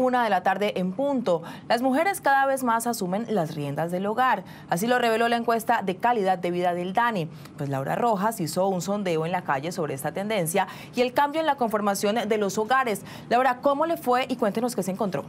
una de la tarde en punto. Las mujeres cada vez más asumen las riendas del hogar. Así lo reveló la encuesta de calidad de vida del DANI. Pues Laura Rojas hizo un sondeo en la calle sobre esta tendencia y el cambio en la conformación de los hogares. Laura, ¿cómo le fue y cuéntenos qué se encontró?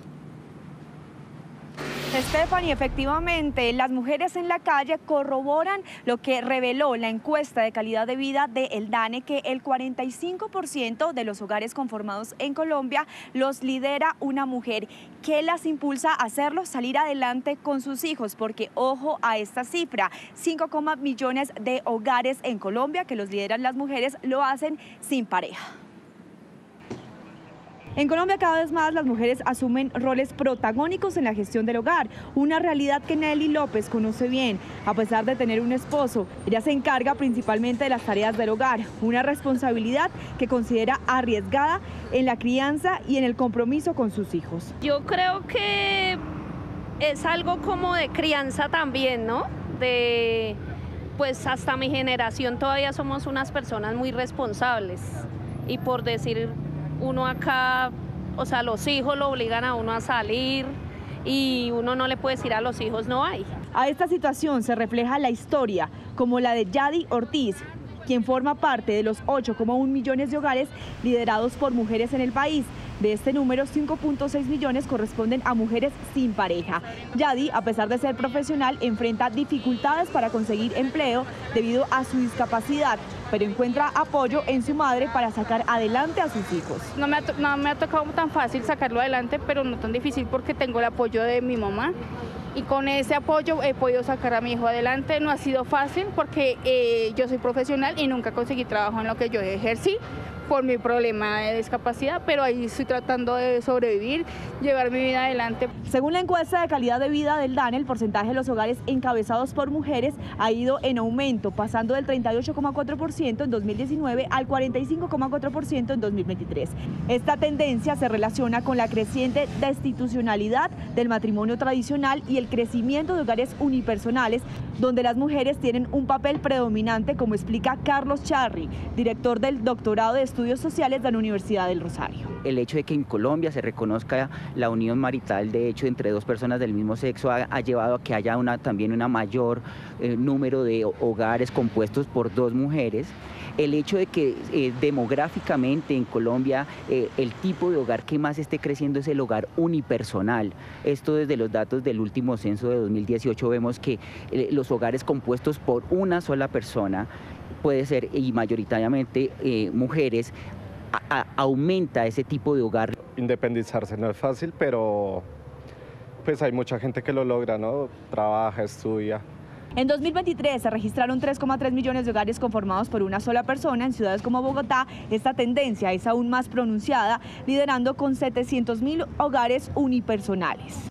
Stephanie, efectivamente, las mujeres en la calle corroboran lo que reveló la encuesta de calidad de vida de El DANE, que el 45% de los hogares conformados en Colombia los lidera una mujer. ¿Qué las impulsa a hacerlo? Salir adelante con sus hijos, porque ojo a esta cifra, 5, millones de hogares en Colombia que los lideran las mujeres lo hacen sin pareja. En Colombia cada vez más las mujeres asumen roles protagónicos en la gestión del hogar, una realidad que Nelly López conoce bien. A pesar de tener un esposo, ella se encarga principalmente de las tareas del hogar, una responsabilidad que considera arriesgada en la crianza y en el compromiso con sus hijos. Yo creo que es algo como de crianza también, ¿no? De pues hasta mi generación todavía somos unas personas muy responsables y por decir uno acá, o sea, los hijos lo obligan a uno a salir y uno no le puede decir a los hijos no hay. A esta situación se refleja la historia, como la de Yadi Ortiz, quien forma parte de los 8,1 millones de hogares liderados por mujeres en el país. De este número, 5.6 millones corresponden a mujeres sin pareja. Yadi, a pesar de ser profesional, enfrenta dificultades para conseguir empleo debido a su discapacidad, pero encuentra apoyo en su madre para sacar adelante a sus hijos. No me ha, no me ha tocado tan fácil sacarlo adelante, pero no tan difícil porque tengo el apoyo de mi mamá y con ese apoyo he podido sacar a mi hijo adelante. No ha sido fácil porque eh, yo soy profesional y nunca conseguí trabajo en lo que yo ejercí por mi problema de discapacidad, pero ahí estoy tratando de sobrevivir, llevar mi vida adelante. Según la encuesta de calidad de vida del DANE, el porcentaje de los hogares encabezados por mujeres ha ido en aumento, pasando del 38,4% en 2019 al 45,4% en 2023. Esta tendencia se relaciona con la creciente destitucionalidad del matrimonio tradicional y el crecimiento de hogares unipersonales, donde las mujeres tienen un papel predominante, como explica Carlos Charri, director del doctorado de estudios Sociales de la Universidad del Rosario. El hecho de que en Colombia se reconozca la unión marital, de hecho, entre dos personas del mismo sexo, ha, llevado a que haya también un mayor eh, número de hogares compuestos por dos mujeres el hecho de que eh, demográficamente en Colombia eh, el tipo de hogar que más esté creciendo es el hogar unipersonal. Esto desde los datos del último censo de 2018 vemos que los hogares compuestos por una sola persona puede ser, y mayoritariamente eh, mujeres, aumenta ese tipo de hogar. Independizarse no es fácil, pero pues hay mucha gente que lo logra, ¿no? Trabaja, estudia. En 2023 se registraron 3,3 millones de hogares conformados por una sola persona. En ciudades como Bogotá, esta tendencia es aún más pronunciada, liderando con 700 mil hogares unipersonales.